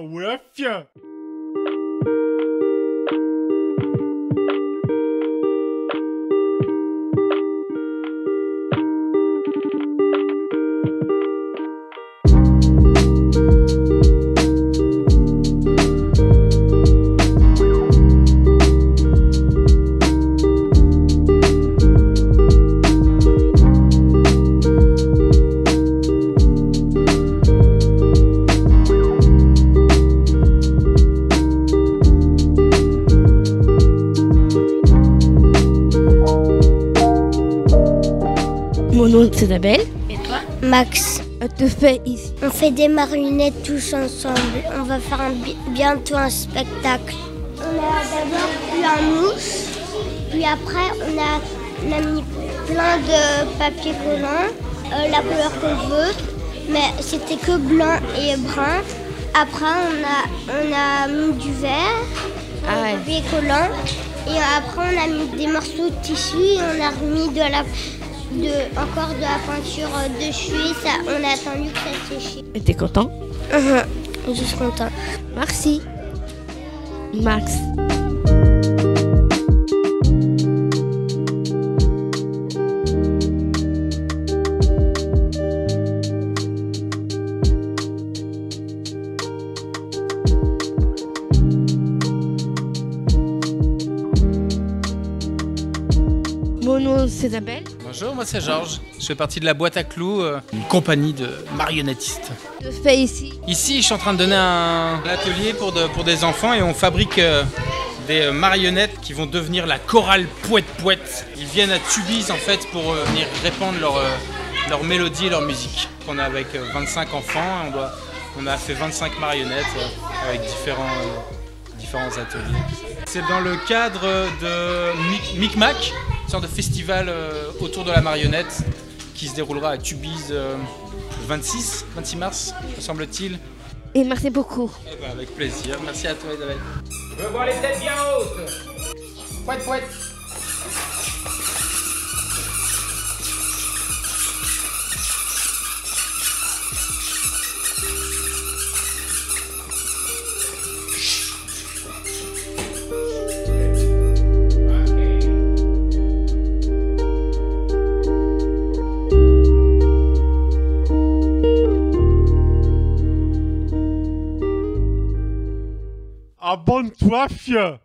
ouais, Mon nom c'est Isabelle. Et toi Max, On te fait ici. on fait des marionnettes tous ensemble. On va faire un bi- bientôt un spectacle. On a d'abord eu un mousse, puis après on a, on a mis plein de papier collant, euh, la couleur qu'on veut, mais c'était que blanc et brun. Après on a, on a mis du vert, Ah ouais. papier collant, et après on a mis des morceaux de tissu et on a remis de la, de, encore de la peinture dessus et ça, on a attendu que ça séche. Et t'es content Je suis content. Merci. Max. Mon nom c'est Isabelle. Bonjour, moi c'est Georges. Je fais partie de la boîte à clous, euh, une compagnie de marionnettistes. Je fais ici. Ici, je suis en train de donner un atelier pour, de- pour des enfants et on fabrique euh, des euh, marionnettes qui vont devenir la chorale Pouette Pouette. Ils viennent à Tubize en fait pour venir répandre leur, leur mélodie et leur musique. On est avec euh, 25 enfants, et on, doit, on a fait 25 marionnettes avec différents, différents ateliers. C'est dans le cadre de Mic- Micmac, sorte de festival euh, autour de la marionnette qui se déroulera à Tubize euh, le 26, 26 mars, me semble-t-il. Et merci beaucoup. Eh ben, avec plaisir. Merci à toi Isabelle. Je veux voir les têtes bien hautes. Pouette, pouette. Abonne-toi, fieu